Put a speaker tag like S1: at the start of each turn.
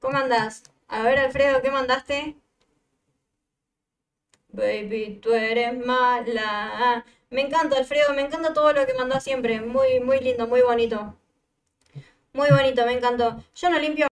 S1: ¿Cómo andás? A ver, Alfredo, ¿qué mandaste? Baby, tú eres mala. Me encanta, Alfredo, me encanta todo lo que mandás siempre. Muy, muy lindo, muy bonito. Muy bonito, me encantó. Yo no limpio